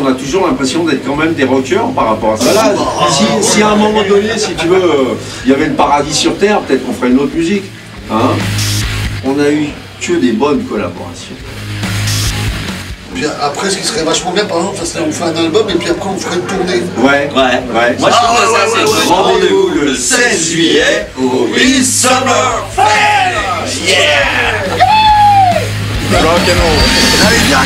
On a toujours l'impression d'être quand même des rockers par rapport à ça. Si, à un moment donné, si tu veux, euh, il y avait le paradis sur Terre, peut-être qu'on ferait une autre musique. Hein. On a eu que des bonnes collaborations. Puis après, ce qui serait vachement bien, par exemple, c'est qu'on on fait un album et puis après on ferait une tournée. Ouais, Ouais. ouais. Moi, je Ah, que ça, ouais, c'est ouais. Rendez-vous le 16 juillet au East Summer Allez, viens,